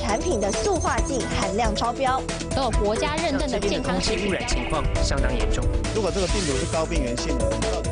产品的塑化剂含量超标，都有国家认证的健康食品污染情况相当严重。如果这个病毒是高病原性的。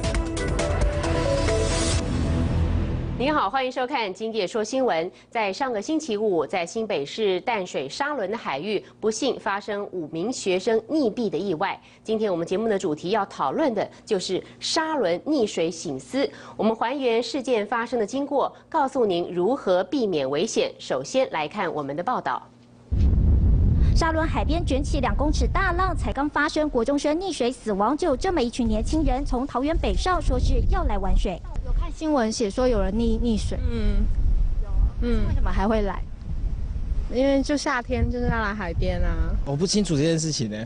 您好，欢迎收看《今夜说新闻》。在上个星期五，在新北市淡水沙仑的海域，不幸发生五名学生溺毙的意外。今天我们节目的主题要讨论的就是沙轮溺水醒思。我们还原事件发生的经过，告诉您如何避免危险。首先来看我们的报道：沙轮海边卷起两公尺大浪，才刚发生国中生溺水死亡，就有这么一群年轻人从桃园北上，说是要来玩水。新闻写说有人溺溺水，嗯，有，嗯，为什么还会来？因为就夏天就是要来海边啊。我不清楚这件事情呢，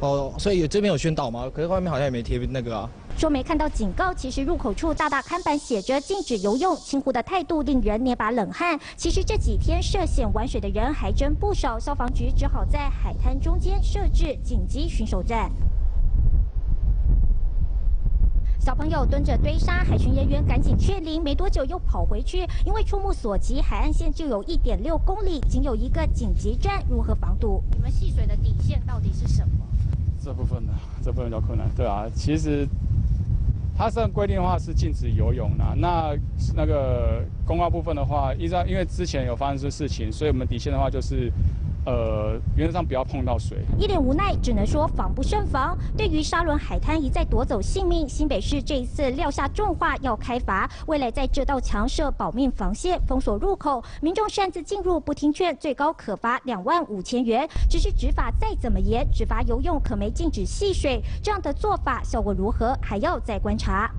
哦，所以有这边有宣导吗？可是外面好像也没贴那个啊。说没看到警告，其实入口处大大看板写着禁止游泳，清湖的态度令人捏把冷汗。其实这几天涉险玩水的人还真不少，消防局只好在海滩中间设置紧急巡守站。小朋友蹲着堆沙，海巡人员赶紧确离，没多久又跑回去，因为触目所及，海岸线就有一点六公里，仅有一个紧急站，如何防堵？你们戏水的底线到底是什么？这部分呢，这部分比较困难。对啊，其实它上规定的话是禁止游泳的，那那个公告部分的话，依照因为之前有发生这事情，所以我们底线的话就是。呃，原则上不要碰到水。一脸无奈，只能说防不胜防。对于沙轮海滩一再夺走性命，新北市这一次撂下重话，要开罚。未来在这道墙设保命防线，封锁入口，民众擅自进入不听劝，最高可罚两万五千元。只是执法再怎么严，只罚游泳，可没禁止戏水。这样的做法效果如何，还要再观察。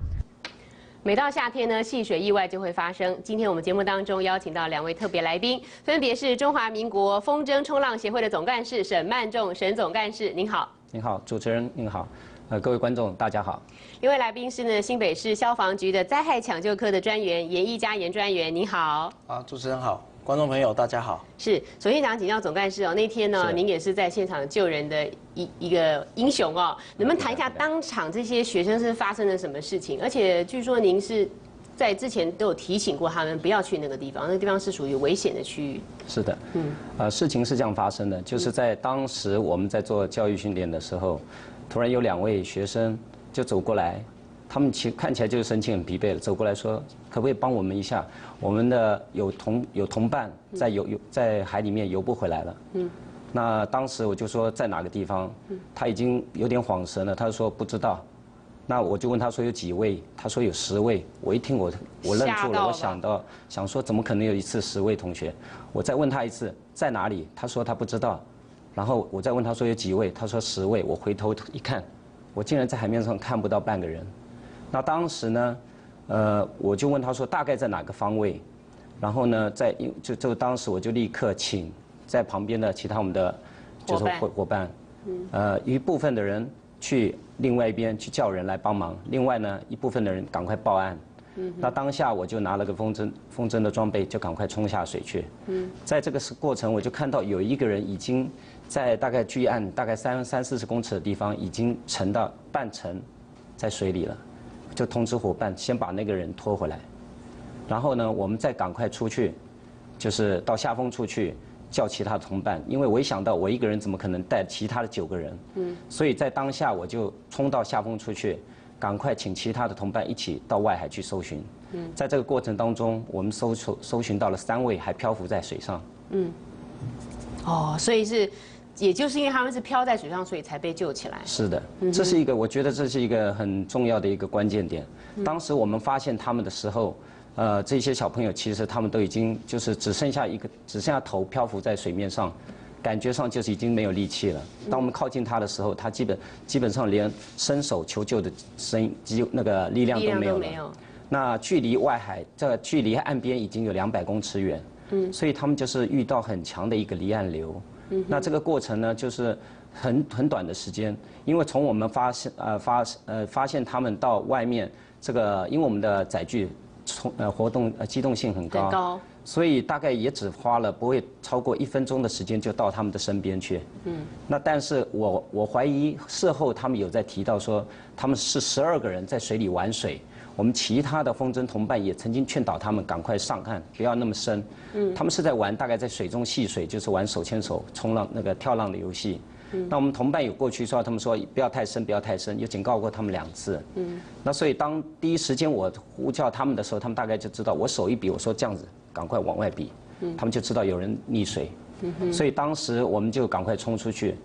每到夏天呢，戏水意外就会发生。今天我们节目当中邀请到两位特别来宾，分别是中华民国风筝冲浪协会的总干事沈曼仲沈总干事，您好。您好，主持人您好，呃，各位观众大家好。一位来宾是呢新北市消防局的灾害抢救科的专员严一佳严专员，您好。啊，主持人好。观众朋友，大家好。是，首先想请教总干事哦，那天呢，您也是在现场救人的一一个英雄哦，能不能谈一下当场这些学生是发生了什么事情？而且据说您是在之前都有提醒过他们不要去那个地方，那个地方是属于危险的区域。是的，嗯，呃，事情是这样发生的，就是在当时我们在做教育训练的时候，突然有两位学生就走过来。他们其看起来就是神情很疲惫了，走过来说：“可不可以帮我们一下？我们的有同有同伴在游游在海里面游不回来了。”嗯，那当时我就说在哪个地方？他已经有点恍神了，他说不知道。那我就问他说有几位？他说有十位。我一听我我愣住了，我想到想说怎么可能有一次十位同学？我再问他一次在哪里？他说他不知道。然后我再问他说有几位？他说十位。我回头一看，我竟然在海面上看不到半个人。那当时呢，呃，我就问他说大概在哪个方位，然后呢，在就就当时我就立刻请在旁边的其他我们的就是伙伙伴，呃，一部分的人去另外一边去叫人来帮忙，另外呢一部分的人赶快报案。那当下我就拿了个风筝风筝的装备，就赶快冲下水去。嗯在这个过程，我就看到有一个人已经在大概距岸大概三三四十公尺的地方，已经沉到半沉在水里了。就通知伙伴先把那个人拖回来，然后呢，我们再赶快出去，就是到下风处去叫其他的同伴，因为我一想到我一个人怎么可能带其他的九个人，嗯，所以在当下我就冲到下风处去，赶快请其他的同伴一起到外海去搜寻，嗯，在这个过程当中，我们搜搜搜寻到了三位还漂浮在水上，嗯，哦，所以是。也就是因为他们是漂在水上，所以才被救起来。是的，这是一个，我觉得这是一个很重要的一个关键点。当时我们发现他们的时候，呃，这些小朋友其实他们都已经就是只剩下一个，只剩下头漂浮在水面上，感觉上就是已经没有力气了。当我们靠近他的时候，他基本基本上连伸手求救的声音、机那个力量都没有了。那距离外海，这距离岸边已经有两百公尺远，嗯，所以他们就是遇到很强的一个离岸流。那这个过程呢，就是很很短的时间，因为从我们发现呃发呃发现他们到外面这个，因为我们的载具从呃活动呃机动性很高，所以大概也只花了不会超过一分钟的时间就到他们的身边去。嗯。那但是我我怀疑事后他们有在提到说他们是十二个人在水里玩水，我们其他的风筝同伴也曾经劝导他们赶快上岸，不要那么深。嗯，他们是在玩，大概在水中戏水，就是玩手牵手、冲浪那个跳浪的游戏。嗯，那我们同伴有过去说，他们说不要太深，不要太深，有警告过他们两次。嗯，那所以当第一时间我呼叫他们的时候，他们大概就知道，我手一比，我说这样子，赶快往外比，他们就知道有人溺水。嗯所以当时我们就赶快冲出去。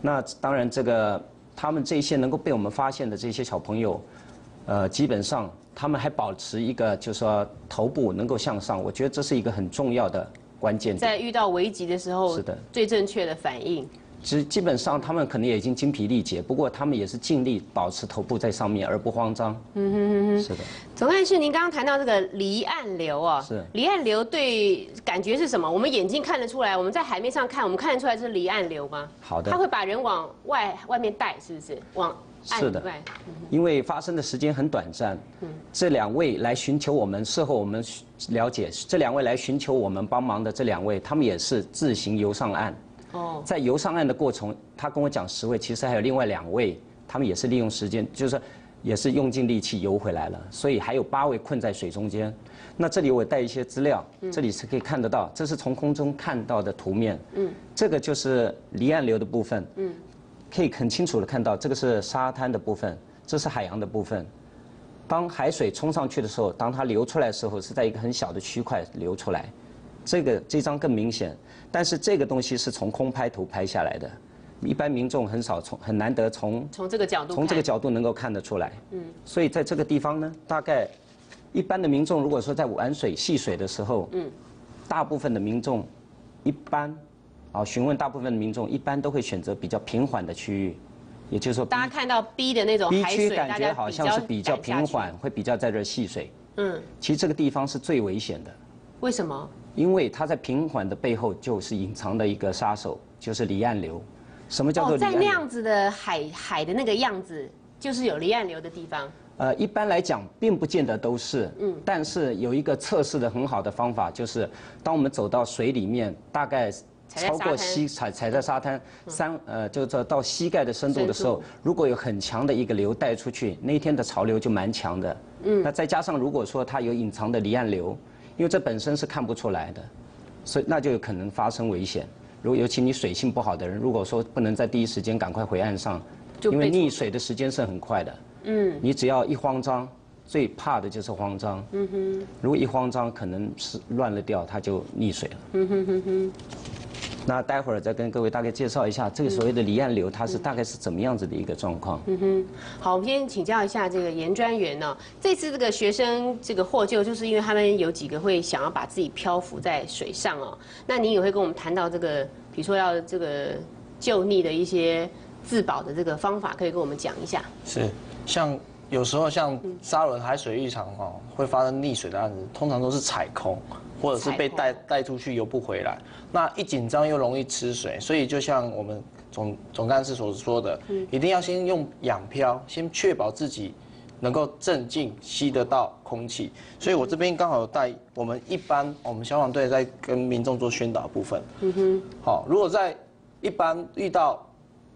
那当然，这个他们这些能够被我们发现的这些小朋友，呃，基本上他们还保持一个，就是说头部能够向上。我觉得这是一个很重要的关键。在遇到危急的时候，是的，最正确的反应。其实基本上他们可能也已经精疲力竭，不过他们也是尽力保持头部在上面而不慌张。嗯哼哼哼，是的。总干事，您刚刚谈到这个离岸流啊，是离岸流对感觉是什么？我们眼睛看得出来，我们在海面上看，我们看得出来这是离岸流吗？好的。它会把人往外外面带，是不是？往是的，因为发生的时间很短暂。嗯。这两位来寻求我们，事后我们了解，这两位来寻求我们帮忙的这两位，他们也是自行游上岸。在游上岸的过程，他跟我讲十位，其实还有另外两位，他们也是利用时间，就是也是用尽力气游回来了，所以还有八位困在水中间。那这里我带一些资料，这里是可以看得到，这是从空中看到的图面。嗯，这个就是离岸流的部分。嗯，可以很清楚的看到，这个是沙滩的部分，这是海洋的部分。当海水冲上去的时候，当它流出来的时候，是在一个很小的区块流出来。这个这张更明显。但是这个东西是从空拍图拍下来的，一般民众很少从很难得从从这个角度从这个角度能够看得出来。嗯，所以在这个地方呢，大概一般的民众如果说在玩水戏水的时候，嗯，大部分的民众一般啊询问大部分的民众一般都会选择比较平缓的区域，也就是说大家看到 B 的那种 B 区感觉好像是比较平缓，会比较在这戏水。嗯，其实这个地方是最危险的。为什么？因为它在平缓的背后就是隐藏的一个杀手，就是离岸流。什么叫做？在那样子的海海的那个样子，就是有离岸流的地方。呃，一般来讲，并不见得都是。嗯。但是有一个测试的很好的方法，就是当我们走到水里面，大概超过膝踩踩在沙滩三呃，就是到膝盖的深度的时候，如果有很强的一个流带出去，那天的潮流就蛮强的。嗯。那再加上如果说它有隐藏的离岸流。因为这本身是看不出来的，所以那就有可能发生危险。如果尤其你水性不好的人，如果说不能在第一时间赶快回岸上，因为溺水的时间是很快的。嗯。你只要一慌张，最怕的就是慌张。嗯哼。如果一慌张，可能是乱了掉，它就溺水了。嗯哼哼哼。那待会儿再跟各位大概介绍一下这个所谓的离岸流，它是大概是怎么样子的一个状况。嗯哼，好，我们先请教一下这个严专员呢。这次这个学生这个获救，就是因为他们有几个会想要把自己漂浮在水上哦。那您也会跟我们谈到这个，比如说要这个救溺的一些自保的这个方法，可以跟我们讲一下。是，像有时候像沙仑海水浴场哦，会发生溺水的案子，通常都是踩空。或者是被带带出去游不回来，那一紧张又容易吃水，所以就像我们总总干事所说的，一定要先用氧漂，先确保自己能够镇静，吸得到空气。所以我这边刚好带我们一般我们消防队在跟民众做宣导部分。嗯哼，好，如果在一般遇到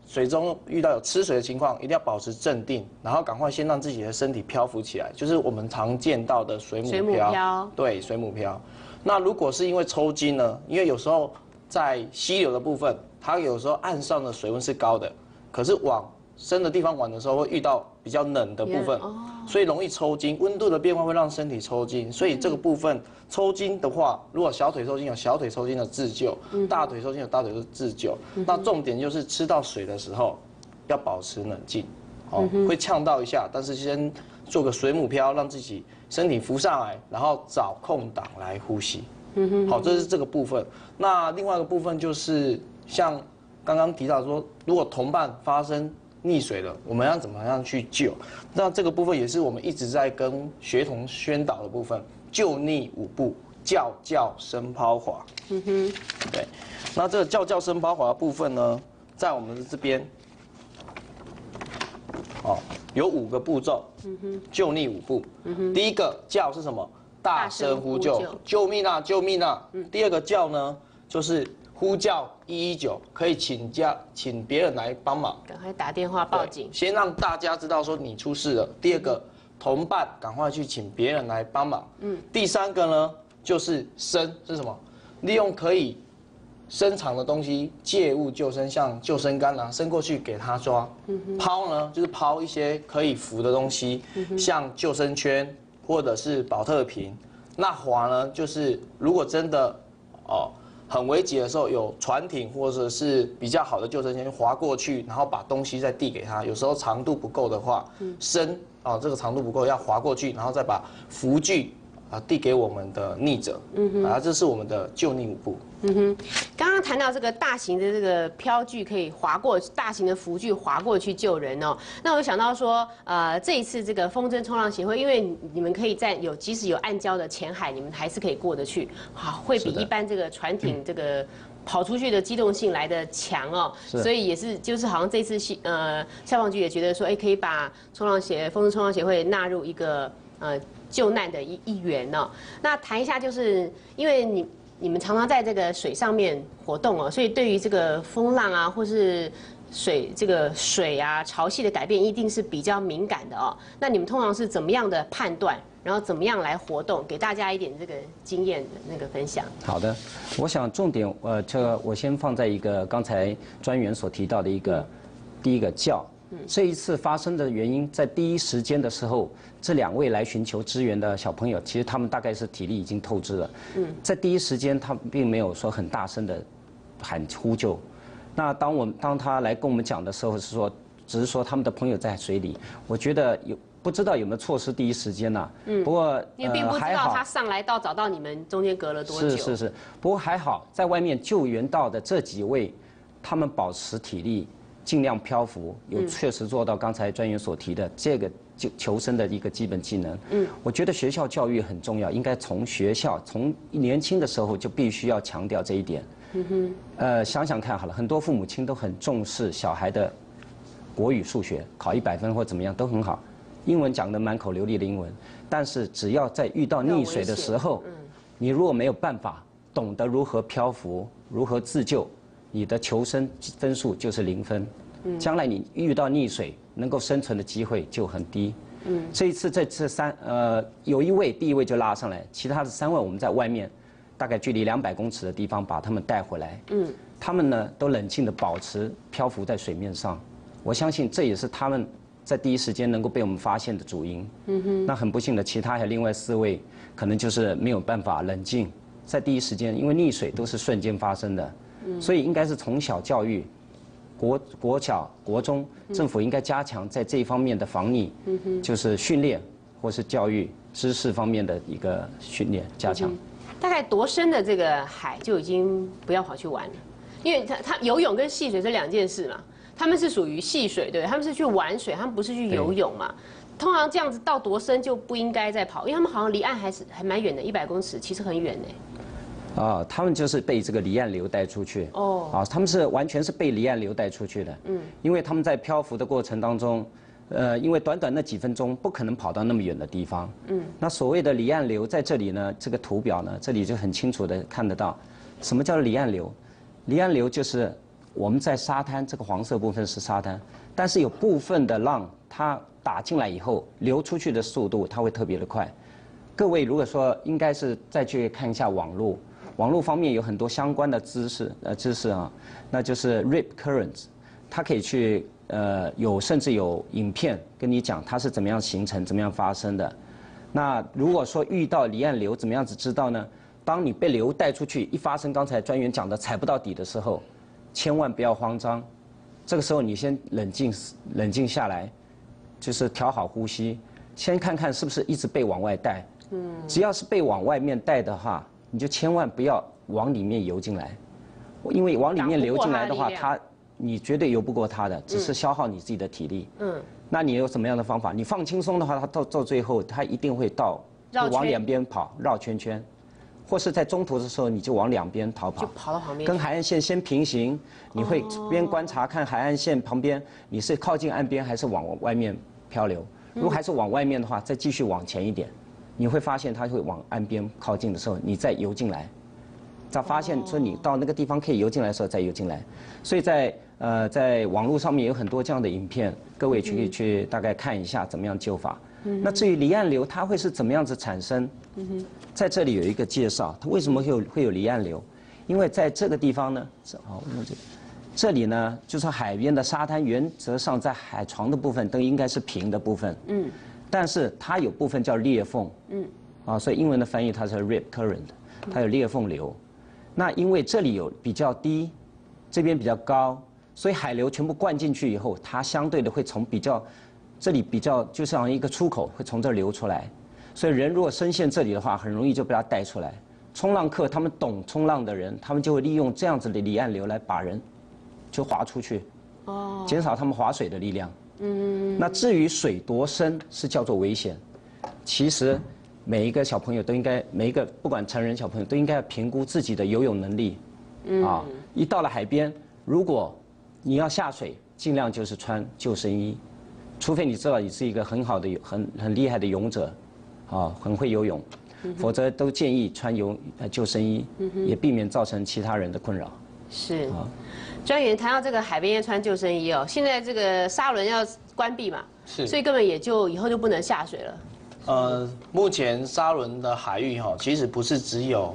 水中遇到有吃水的情况，一定要保持镇定，然后赶快先让自己的身体漂浮起来，就是我们常见到的水母漂。对，水母漂。那如果是因为抽筋呢？因为有时候在溪流的部分，它有时候岸上的水温是高的，可是往深的地方玩的时候会遇到比较冷的部分，所以容易抽筋。温度的变化会让身体抽筋，所以这个部分抽筋的话，如果小腿抽筋有小腿抽筋的自救，大腿抽筋有大腿的自救。那重点就是吃到水的时候要保持冷静，哦，会呛到一下，但是先做个水母漂，让自己。身体浮上来，然后找空档来呼吸。嗯哼，好，这是这个部分。那另外一个部分就是像刚刚提到说，如果同伴发生溺水了，我们要怎么样去救？那这个部分也是我们一直在跟学童宣导的部分。救溺五步：叫叫声抛滑。嗯哼，对。那这个叫叫声抛滑的部分呢，在我们的这边，好。有五个步骤，救溺五步。第一个叫是什么？大声呼救，救命啊！救命啊！第二个叫呢，就是呼叫一一九，可以请假，请别人来帮忙，赶快打电话报警，先让大家知道说你出事了。第二个同伴赶快去请别人来帮忙。嗯，第三个呢就是伸是什么？利用可以伸长的东西借物救生，像救生杆啊，伸过去给他抓。抛呢就是抛一些可以浮的东西，像救生圈或者是保特瓶。那划呢就是如果真的哦。很危急的时候，有船艇或者是比较好的救生圈划过去，然后把东西再递给他。有时候长度不够的话，伸啊，这个长度不够要划过去，然后再把浮具。啊，递给我们的逆者，嗯哼，啊，这是我们的救溺舞步。嗯哼，刚刚谈到这个大型的这个漂具可以划过，大型的浮具划过去救人哦。那我想到说，呃，这一次这个风筝冲浪协会，因为你们可以在有即使有暗礁的浅海，你们还是可以过得去，好，会比一般这个船艇这个跑出去的机动性来的强哦。所以也是，就是好像这次呃消防局也觉得说，哎，可以把冲浪协风筝冲浪协会纳入一个呃。救难的一一员呢？那谈一下，就是因为你你们常常在这个水上面活动哦，所以对于这个风浪啊，或是水这个水啊潮汐的改变，一定是比较敏感的哦。那你们通常是怎么样的判断？然后怎么样来活动？给大家一点这个经验的那个分享。好的，我想重点呃，这我先放在一个刚才专员所提到的一个第一个叫。这一次发生的原因，在第一时间的时候，这两位来寻求支援的小朋友，其实他们大概是体力已经透支了。嗯，在第一时间，他并没有说很大声的喊呼救。那当我们当他来跟我们讲的时候，是说只是说他们的朋友在水里。我觉得有不知道有没有措施第一时间呢？嗯，不过因为并不知道他上来到找到你们中间隔了多久。是是是，不过还好，在外面救援到的这几位，他们保持体力。尽量漂浮，有确实做到刚才专员所提的这个就求生的一个基本技能。嗯，我觉得学校教育很重要，应该从学校从年轻的时候就必须要强调这一点。嗯哼，呃，想想看好了，很多父母亲都很重视小孩的国语、数学考一百分或怎么样都很好，英文讲的满口流利的英文，但是只要在遇到溺水的时候，你如果没有办法懂得如何漂浮、如何自救。你的求生分数就是零分，将来你遇到溺水，能够生存的机会就很低。这一次这次三呃有一位第一位就拉上来，其他的三位我们在外面，大概距离两百公尺的地方把他们带回来。嗯，他们呢都冷静的保持漂浮在水面上，我相信这也是他们在第一时间能够被我们发现的主因。嗯哼，那很不幸的，其他还有另外四位，可能就是没有办法冷静，在第一时间，因为溺水都是瞬间发生的。所以应该是从小教育，国国小、国中政府应该加强在这一方面的防溺，就是训练或是教育知识方面的一个训练加强。大概多深的这个海就已经不要跑去玩了，因为他他游泳跟戏水是两件事嘛，他们是属于戏水对，他们是去玩水，他们不是去游泳嘛。通常这样子到多深就不应该再跑，因为他们好像离岸还是还蛮远的，一百公尺其实很远呢。啊，他们就是被这个离岸流带出去。哦，啊，他们是完全是被离岸流带出去的。嗯，因为他们在漂浮的过程当中，呃，因为短短那几分钟不可能跑到那么远的地方。嗯，那所谓的离岸流在这里呢，这个图表呢，这里就很清楚的看得到，什么叫离岸流？离岸流就是我们在沙滩这个黄色部分是沙滩，但是有部分的浪它打进来以后流出去的速度它会特别的快。各位如果说应该是再去看一下网络。网络方面有很多相关的知识，呃，知识啊，那就是 rip currents，它可以去呃有甚至有影片跟你讲它是怎么样形成、怎么样发生的。那如果说遇到离岸流，怎么样子知道呢？当你被流带出去，一发生刚才专员讲的踩不到底的时候，千万不要慌张，这个时候你先冷静冷静下来，就是调好呼吸，先看看是不是一直被往外带。嗯，只要是被往外面带的话。你就千万不要往里面游进来，因为往里面流进来的话，它你绝对游不过它的，只是消耗你自己的体力。嗯。那你有什么样的方法？你放轻松的话，它到到最后，它一定会到往两边跑，绕圈圈，或是在中途的时候，你就往两边逃跑。就跑到旁边。跟海岸线先平行，你会边观察看海岸线旁边，你是靠近岸边还是往外面漂流？如果还是往外面的话，再继续往前一点。你会发现它会往岸边靠近的时候，你再游进来，再发现说你到那个地方可以游进来的时候再游进来。所以在呃在网络上面有很多这样的影片，各位可以去大概看一下怎么样救法。那至于离岸流它会是怎么样子产生？在这里有一个介绍，它为什么会有会有离岸流？因为在这个地方呢，好，我们这这里呢，就是海边的沙滩，原则上在海床的部分都应该是平的部分。嗯。但是它有部分叫裂缝。嗯。啊，所以英文的翻译它是 rip current，它有裂缝流。那因为这里有比较低，这边比较高，所以海流全部灌进去以后，它相对的会从比较这里比较就像一个出口，会从这儿流出来。所以人如果深陷这里的话，很容易就被它带出来。冲浪客他们懂冲浪的人，他们就会利用这样子的离岸流来把人就划出去，哦，减少他们划水的力量。嗯。那至于水多深是叫做危险，其实每一个小朋友都应该，每一个不管成人小朋友都应该要评估自己的游泳能力。嗯。啊，一到了海边，如果你要下水，尽量就是穿救生衣，除非你知道你是一个很好的、很很厉害的泳者。啊，很会游泳，否则都建议穿游呃救生衣，也避免造成其他人的困扰。是啊，专员谈到这个海边要穿救生衣哦，现在这个沙轮要关闭嘛，是，所以根本也就以后就不能下水了。呃，目前沙轮的海域哈，其实不是只有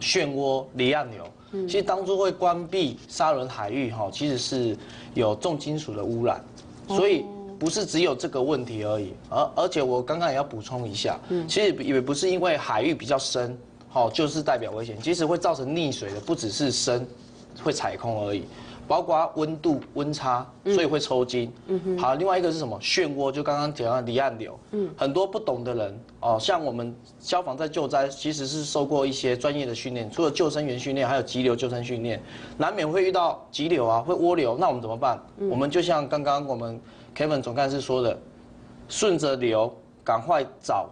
漩涡离岸流，其实当初会关闭沙轮海域哈，其实是有重金属的污染，所以。不是只有这个问题而已，而而且我刚刚也要补充一下，其实也不是因为海域比较深，好就是代表危险，其实会造成溺水的不只是深，会踩空而已，包括温度温差，所以会抽筋。好，另外一个是什么？漩涡，就刚刚讲到离岸流。嗯很多不懂的人哦，像我们消防在救灾，其实是受过一些专业的训练，除了救生员训练，还有急流救生训练，难免会遇到急流啊，会涡流，那我们怎么办？我们就像刚刚我们。Kevin 总干事说的，顺着流，赶快找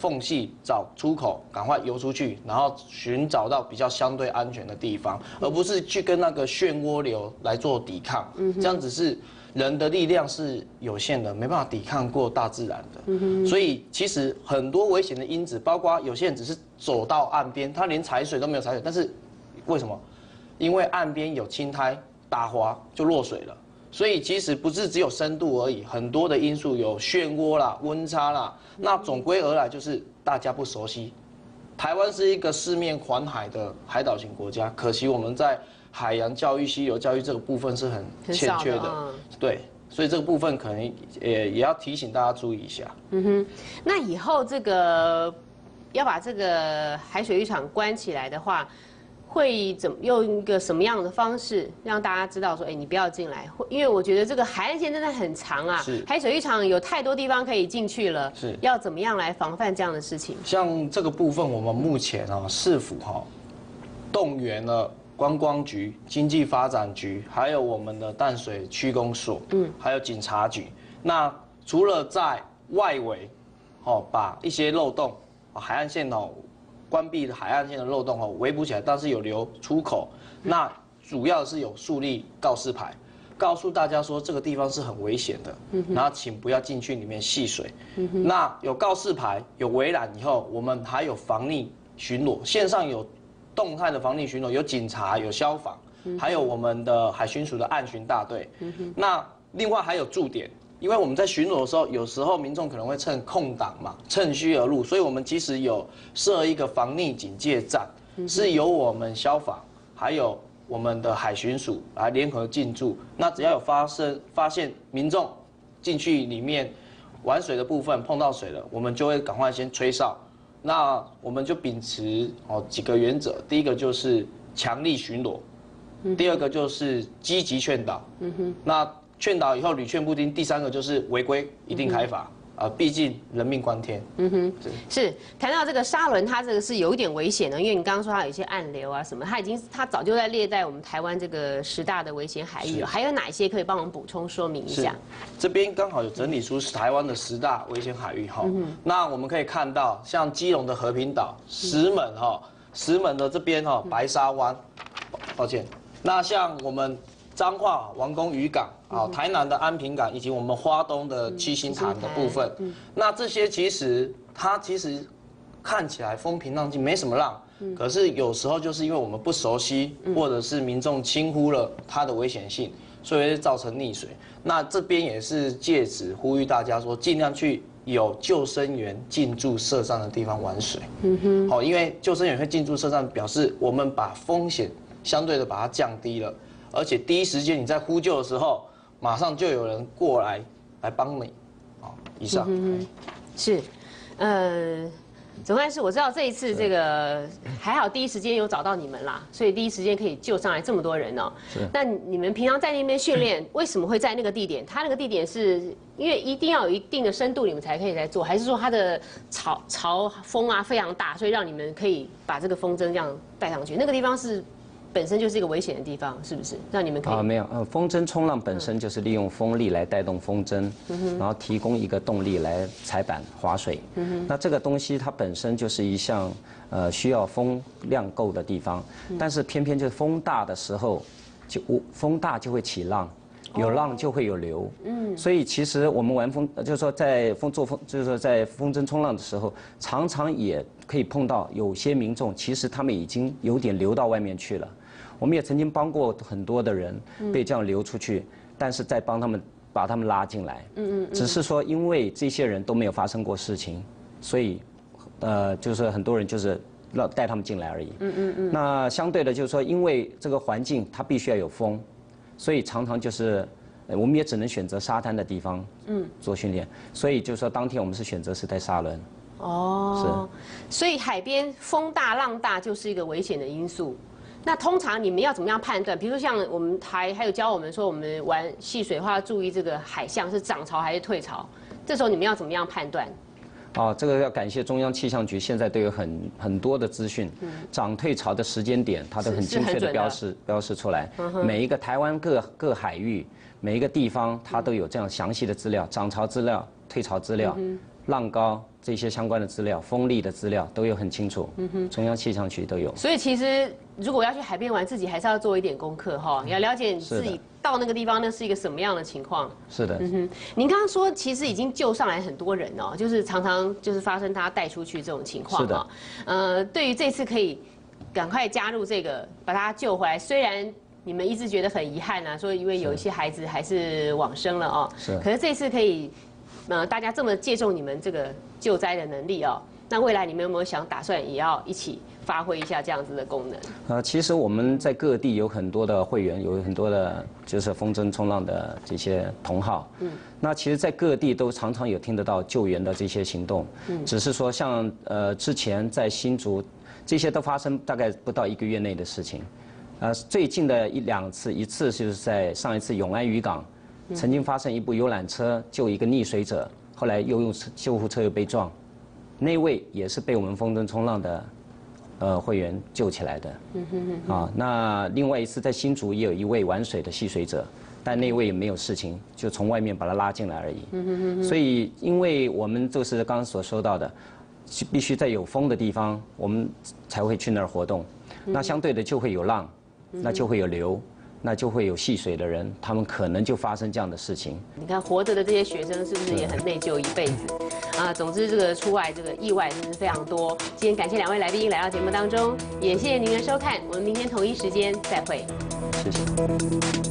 缝隙、找出口，赶快游出去，然后寻找到比较相对安全的地方，而不是去跟那个漩涡流来做抵抗。这样子是人的力量是有限的，没办法抵抗过大自然的。所以其实很多危险的因子，包括有些人只是走到岸边，他连踩水都没有踩水，但是为什么？因为岸边有青苔打滑就落水了。所以其实不是只有深度而已，很多的因素有漩涡啦、温差啦。那总归而来就是大家不熟悉。台湾是一个四面环海的海岛型国家，可惜我们在海洋教育、西游教育这个部分是很欠缺的。对，所以这个部分可能也也要提醒大家注意一下。嗯哼，那以后这个要把这个海水浴场关起来的话。会怎么用一个什么样的方式让大家知道说，哎，你不要进来？因为我觉得这个海岸线真的很长啊，海水浴场有太多地方可以进去了，是要怎么样来防范这样的事情？像这个部分，我们目前啊，市府哈动员了观光局、经济发展局，还有我们的淡水区公所，嗯，还有警察局。那除了在外围，哦，把一些漏洞，海岸线哦。关闭海岸线的漏洞哦，围捕起来，但是有留出口。那主要是有树立告示牌，告诉大家说这个地方是很危险的，然后请不要进去里面戏水。那有告示牌，有围栏以后，我们还有防溺巡逻，线上有动态的防溺巡逻，有警察，有消防，还有我们的海巡署的岸巡大队。那另外还有驻点。因为我们在巡逻的时候，有时候民众可能会趁空档嘛，趁虚而入，所以我们其实有设一个防溺警戒站，是由我们消防还有我们的海巡署来联合进驻。那只要有发生发现民众进去里面玩水的部分碰到水了，我们就会赶快先吹哨。那我们就秉持哦几个原则，第一个就是强力巡逻，第二个就是积极劝导。嗯哼，那。劝导以后屡劝不听，第三个就是违规，一定开罚啊！毕竟人命关天。嗯哼，是谈到这个沙轮，它这个是有一点危险的，因为你刚刚说它有一些暗流啊什么，它已经它早就在列在我们台湾这个十大的危险海域了。还有哪一些可以帮我们补充说明一下？这边刚好有整理出台湾的十大危险海域哈。那我们可以看到，像基隆的和平岛、石门哈、石门的这边哈白沙湾，抱歉。那像我们。彰化王宫渔港啊，台南的安平港，以及我们花东的七星潭的部分，那这些其实它其实看起来风平浪静，没什么浪，可是有时候就是因为我们不熟悉，或者是民众轻忽了它的危险性，所以造成溺水。那这边也是借此呼吁大家说，尽量去有救生员进驻设站的地方玩水。嗯哼，好，因为救生员会进驻设站，表示我们把风险相对的把它降低了，而且第一时间你在呼救的时候，马上就有人过来来帮你。好，以上。是，呃。总干事，我知道这一次这个还好，第一时间有找到你们啦，所以第一时间可以救上来这么多人哦。是。那你们平常在那边训练，为什么会在那个地点？它那个地点是因为一定要有一定的深度，你们才可以来做，还是说它的潮潮风啊非常大，所以让你们可以把这个风筝这样带上去？那个地方是？本身就是一个危险的地方，是不是？让你们可以啊，没有，呃，风筝冲浪本身就是利用风力来带动风筝，然后提供一个动力来踩板划水。那这个东西它本身就是一项呃需要风量够的地方，但是偏偏就是风大的时候，就风大就会起浪，有浪就会有流。嗯，所以其实我们玩风，就是说在风做风，就是说在风筝冲浪的时候，常常也可以碰到有些民众，其实他们已经有点流到外面去了。我们也曾经帮过很多的人被这样流出去，但是再帮他们把他们拉进来。嗯嗯。只是说，因为这些人都没有发生过事情，所以，呃，就是很多人就是让带他们进来而已。嗯嗯嗯。那相对的，就是说，因为这个环境它必须要有风，所以常常就是，我们也只能选择沙滩的地方嗯做训练。所以就是说，当天我们是选择是在沙轮。哦。是。所以海边风大浪大就是一个危险的因素。那通常你们要怎么样判断？比如说像我们还还有教我们说，我们玩戏水的话，注意这个海象是涨潮还是退潮。这时候你们要怎么样判断？哦，这个要感谢中央气象局，现在都有很很多的资讯，涨退潮的时间点，它都很精确的标示标示出来。每一个台湾各各海域，每一个地方，它都有这样详细的资料，涨潮资料、退潮资料、浪高。这些相关的资料、风力的资料都有很清楚，嗯哼，中央气象局都有。所以其实如果要去海边玩，自己还是要做一点功课哈，你要了解你自己到那个地方那是一个什么样的情况。是的，嗯哼。您刚刚说其实已经救上来很多人哦，就是常常就是发生他带出去这种情况。是的。呃，对于这次可以赶快加入这个把他救回来，虽然你们一直觉得很遗憾啊，说因为有一些孩子还是往生了哦。是。可是这次可以。呃，大家这么借重你们这个救灾的能力哦，那未来你们有没有想打算也要一起发挥一下这样子的功能？呃，其实我们在各地有很多的会员，有很多的就是风筝冲浪的这些同好。嗯。那其实，在各地都常常有听得到救援的这些行动。嗯。只是说，像呃之前在新竹，这些都发生大概不到一个月内的事情。呃，最近的一两次，一次就是在上一次永安渔港。曾经发生一部游览车救一个溺水者，后来又用救护车又被撞，那位也是被我们风筝冲浪的，呃会员救起来的。啊，那另外一次在新竹也有一位玩水的戏水者，但那位也没有事情，就从外面把他拉进来而已。所以，因为我们就是刚刚所说到的，必须在有风的地方，我们才会去那儿活动。那相对的就会有浪，那就会有流。那就会有戏水的人，他们可能就发生这样的事情。你看活着的这些学生是不是也很内疚一辈子？啊，总之这个出外这个意外真是非常多。今天感谢两位来宾来到节目当中，也谢谢您的收看，我们明天同一时间再会。谢谢。